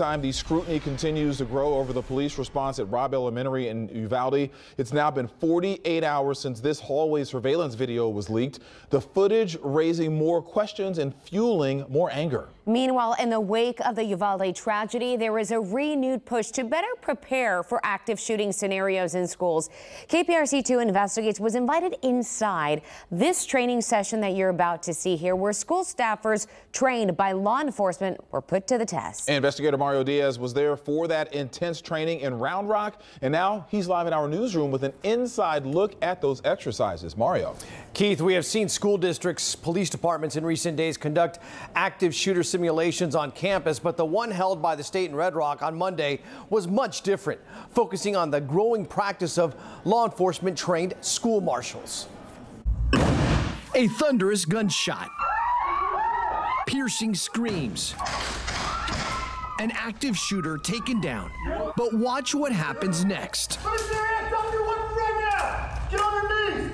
meantime, the scrutiny continues to grow over the police response at Robb Elementary in Uvalde. It's now been 48 hours since this hallway surveillance video was leaked. The footage raising more questions and fueling more anger. Meanwhile, in the wake of the Uvalde tragedy, there is a renewed push to better prepare for active shooting scenarios in schools. KPRC2 Investigates was invited inside this training session that you're about to see here, where school staffers trained by law enforcement were put to the test. Investigator Mario Diaz was there for that intense training in Round Rock, and now he's live in our newsroom with an inside look at those exercises. Mario. Keith, we have seen school districts, police departments in recent days conduct active shooter simulations on campus, but the one held by the state in Red Rock on Monday was much different, focusing on the growing practice of law enforcement trained school marshals. A thunderous gunshot, piercing screams, an active shooter taken down. But watch what happens next.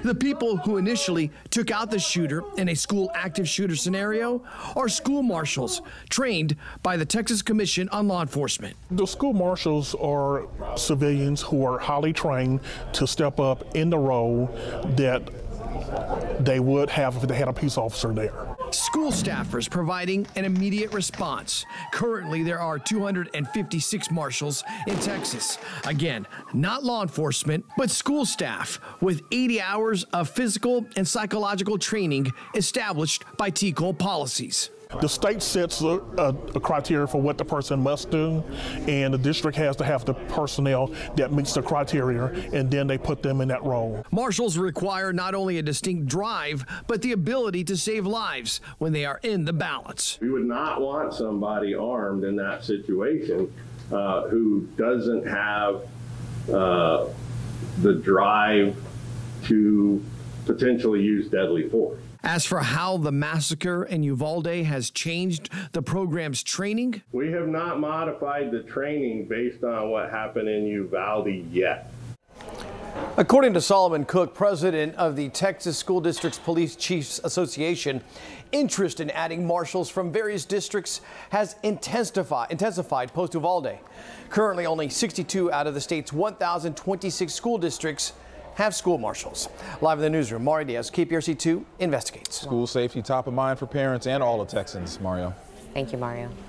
The people who initially took out the shooter in a school active shooter scenario are school marshals trained by the Texas Commission on Law Enforcement. The school marshals are civilians who are highly trained to step up in the role that they would have if they had a peace officer there. School staffers providing an immediate response. Currently, there are 256 marshals in Texas. Again, not law enforcement, but school staff with 80 hours of physical and psychological training established by TCOLE policies. The state sets a, a, a, criteria for what the person must do, and the district has to have the personnel that meets the criteria, and then they put them in that role. Marshals require not only a distinct drive, but the ability to save lives when they are in the balance. We would not want somebody armed in that situation uh, who doesn't have uh, the drive to potentially use deadly force. As for how the massacre in Uvalde has changed the program's training, we have not modified the training based on what happened in Uvalde yet. According to Solomon Cook, president of the Texas School Districts Police Chiefs Association, interest in adding marshals from various districts has intensified, intensified post Uvalde. Currently, only 62 out of the state's 1,026 school districts have school marshals. Live in the newsroom, Mario Diaz, KPRC2 investigates. School safety top of mind for parents and all of Texans, Mario. Thank you, Mario.